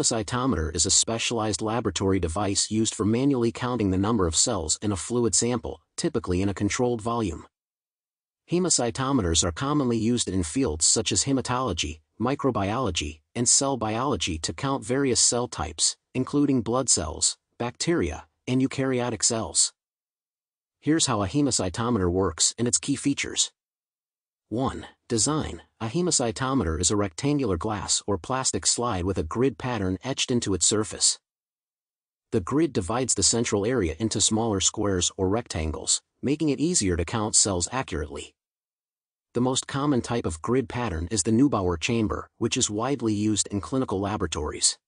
hemocytometer is a specialized laboratory device used for manually counting the number of cells in a fluid sample, typically in a controlled volume. Hemocytometers are commonly used in fields such as hematology, microbiology, and cell biology to count various cell types, including blood cells, bacteria, and eukaryotic cells. Here's how a hemocytometer works and its key features. 1. Design A hemocytometer is a rectangular glass or plastic slide with a grid pattern etched into its surface. The grid divides the central area into smaller squares or rectangles, making it easier to count cells accurately. The most common type of grid pattern is the Neubauer chamber, which is widely used in clinical laboratories.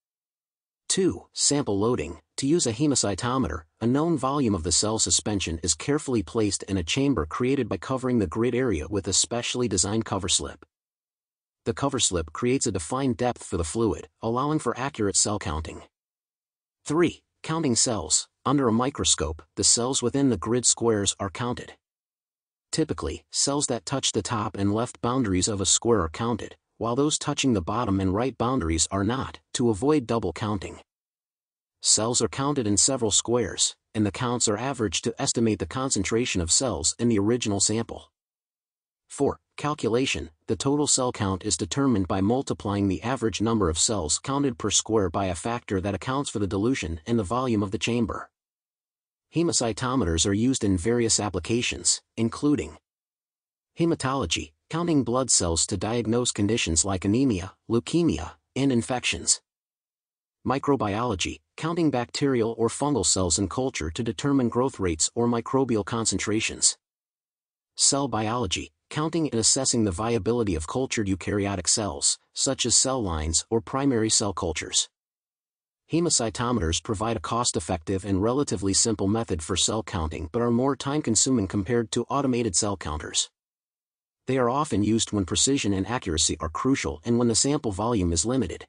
2. Sample loading. To use a hemocytometer, a known volume of the cell suspension is carefully placed in a chamber created by covering the grid area with a specially designed cover slip. The cover slip creates a defined depth for the fluid, allowing for accurate cell counting. 3. Counting cells. Under a microscope, the cells within the grid squares are counted. Typically, cells that touch the top and left boundaries of a square are counted, while those touching the bottom and right boundaries are not, to avoid double counting. Cells are counted in several squares, and the counts are averaged to estimate the concentration of cells in the original sample. 4. Calculation The total cell count is determined by multiplying the average number of cells counted per square by a factor that accounts for the dilution and the volume of the chamber. Hemocytometers are used in various applications, including hematology, counting blood cells to diagnose conditions like anemia, leukemia, and infections. Microbiology, counting bacterial or fungal cells in culture to determine growth rates or microbial concentrations. Cell biology, counting and assessing the viability of cultured eukaryotic cells, such as cell lines or primary cell cultures. Hemocytometers provide a cost-effective and relatively simple method for cell counting but are more time-consuming compared to automated cell counters. They are often used when precision and accuracy are crucial and when the sample volume is limited.